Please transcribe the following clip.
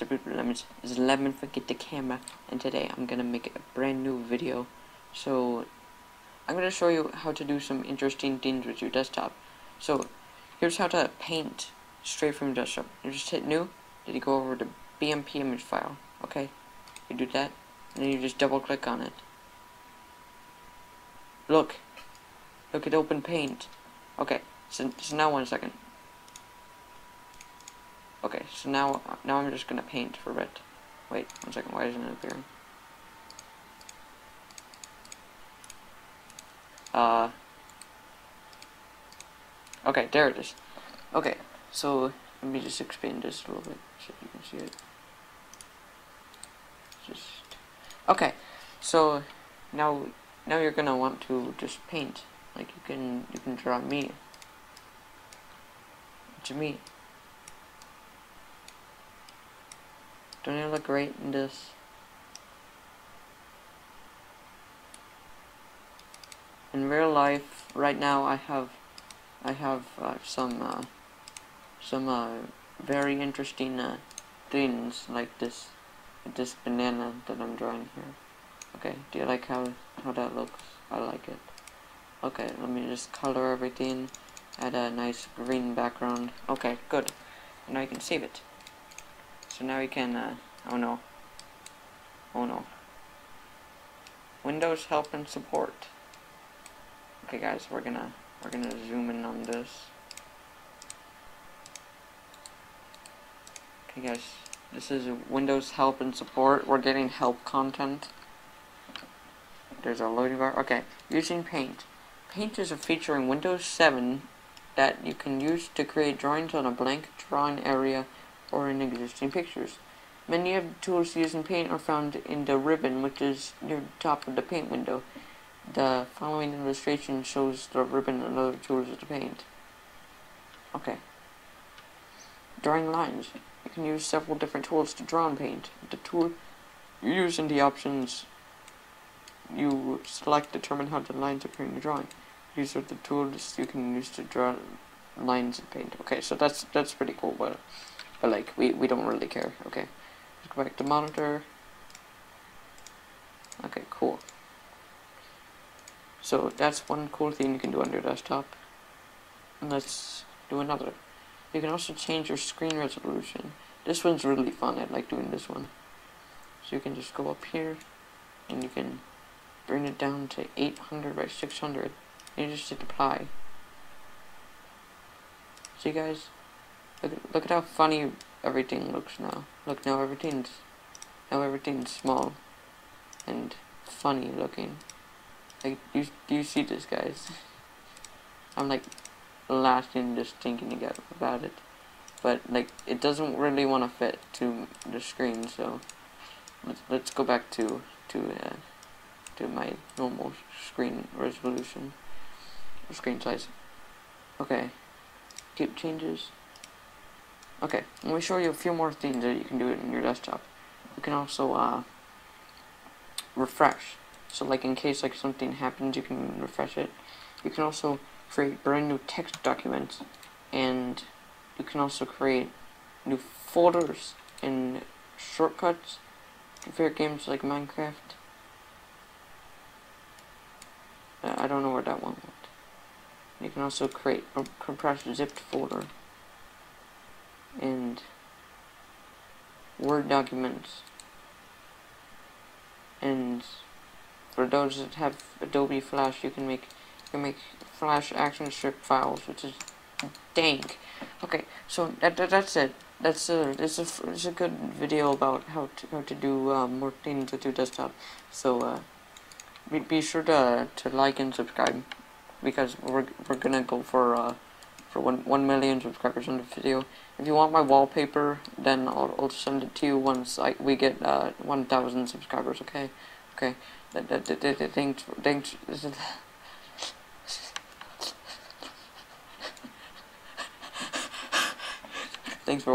This is Lemon for GetTheCamera, and today I'm gonna make a brand new video. So, I'm gonna show you how to do some interesting things with your desktop. So, here's how to paint straight from your desktop. You just hit New, then you go over to BMP image file, okay? You do that, and then you just double click on it. Look, look at Open Paint. Okay, so, so now one second. Okay, so now now I'm just gonna paint for bit. Wait, one second, why isn't it appearing? Uh Okay, there it is. Okay, so let me just expand this a little bit so you can see it. Just Okay, so now now you're gonna want to just paint. Like you can you can draw me. To me. Don't you look great in this? In real life, right now, I have, I have uh, some, uh, some uh, very interesting uh, things like this, this banana that I'm drawing here. Okay, do you like how how that looks? I like it. Okay, let me just color everything. Add a nice green background. Okay, good. Now you can save it. So now we can, uh, oh no. Oh no. Windows help and support. Okay guys, we're gonna, we're gonna zoom in on this. Okay guys, this is Windows help and support. We're getting help content. There's a loading bar. Okay, using Paint. Paint is a feature in Windows 7 that you can use to create drawings on a blank drawing area or in existing pictures. Many of the tools used in Paint are found in the ribbon, which is near the top of the Paint window. The following illustration shows the ribbon and other tools of the Paint. Okay. Drawing lines. You can use several different tools to draw and Paint. The tool you use in the options you select determine how the lines appear in the drawing. These are the tools you can use to draw lines in Paint. Okay, so that's that's pretty cool, but but like, we, we don't really care. Okay. Let's go back to monitor. Okay, cool. So that's one cool thing you can do on your desktop. And let's do another. You can also change your screen resolution. This one's really fun. I like doing this one. So you can just go up here and you can bring it down to 800 by 600 and you just hit apply. See guys? Look, look at how funny everything looks now. Look, now everything's, now everything's small and funny looking. Like, you, do you see this, guys? I'm like laughing just thinking about it. But, like, it doesn't really want to fit to the screen, so let's, let's go back to, to, uh, to my normal screen resolution, screen size. Okay, keep changes. Okay, let me show you a few more things that you can do in your desktop. You can also uh, refresh. So like in case like something happens, you can refresh it. You can also create brand new text documents, and you can also create new folders and shortcuts for games like Minecraft. Uh, I don't know where that one went. You can also create a compressed zipped folder and Word documents. And for those that have Adobe Flash, you can make you can make Flash ActionScript files, which is dank. Okay, so that, that that's it. That's a it's a it's a good video about how to how to do uh, more things with your desktop. So uh, be be sure to to like and subscribe because we're we're gonna go for uh for one one million subscribers on the video. If you want my wallpaper, then I'll, I'll send it to you once I, we get uh, 1,000 subscribers, okay? Okay. Thanks, thanks. Thanks for